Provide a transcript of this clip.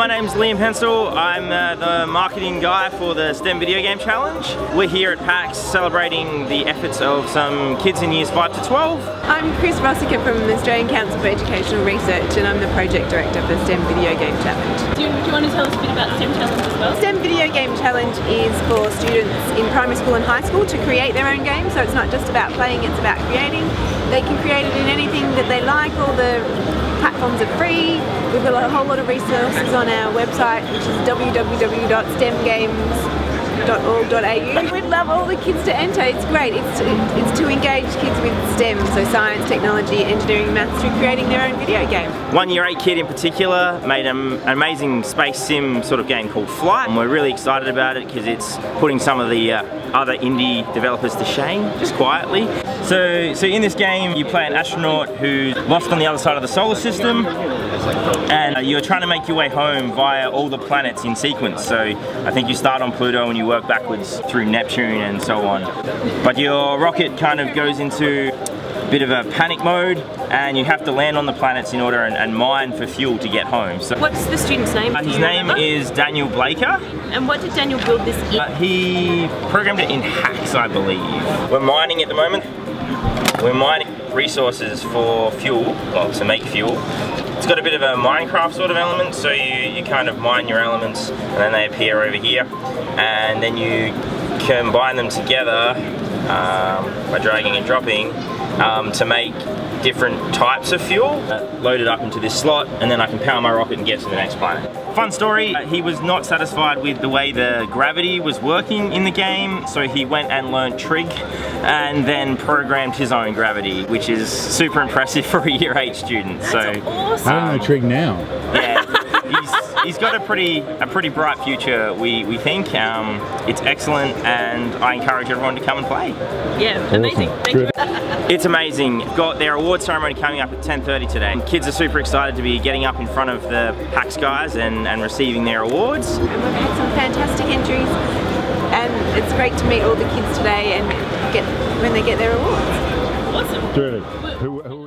My name's Liam Hensel. I'm uh, the marketing guy for the STEM Video Game Challenge. We're here at PAX celebrating the efforts of some kids in years 5 to 12. I'm Chris Rossica from the Australian Council for Educational Research and I'm the project director for the STEM Video Game Challenge. Want to tell us a bit about STEM Challenge as well? STEM Video Game Challenge is for students in primary school and high school to create their own games, so it's not just about playing, it's about creating. They can create it in anything that they like, all the platforms are free. We've got a whole lot of resources on our website, which is www.stemgames.com We'd love all the kids to enter. It's great. It's, it's to engage kids with STEM, so science, technology, engineering, maths, through creating their own video game. One year eight kid in particular made an amazing space sim sort of game called Flight. And we're really excited about it because it's putting some of the uh, other indie developers to shame, just quietly. So, so in this game, you play an astronaut who's lost on the other side of the solar system, and uh, you're trying to make your way home via all the planets in sequence. So I think you start on Pluto and you work backwards through Neptune and so on. But your rocket kind of goes into a bit of a panic mode and you have to land on the planets in order and, and mine for fuel to get home. So What's the student's name? Uh, his name remember? is Daniel Blaker. And what did Daniel build this in? Uh, he programmed it in Haxe I believe. We're mining at the moment. We're mining resources for fuel, well, to make fuel. It's got a bit of a Minecraft sort of element, so you, you kind of mine your elements and then they appear over here. And then you combine them together um, by dragging and dropping um, to make different types of fuel. Uh, load it up into this slot and then I can power my rocket and get to the next planet. Fun story, uh, he was not satisfied with the way the gravity was working in the game, so he went and learned trig and then programmed his own gravity, which is super impressive for a year 8 student. That's so awesome. I don't know trig now. Yeah, he's, he's got a pretty a pretty bright future, we, we think. Um, it's excellent and I encourage everyone to come and play. Yeah, amazing. Awesome. Thank Good. you. It's amazing. Got their award ceremony coming up at 10.30 today. And kids are super excited to be getting up in front of the PAX guys and, and receiving their awards. And we've had some fantastic entries and it's great to meet all the kids today and get when they get their awards. Awesome. Terrific. Who, who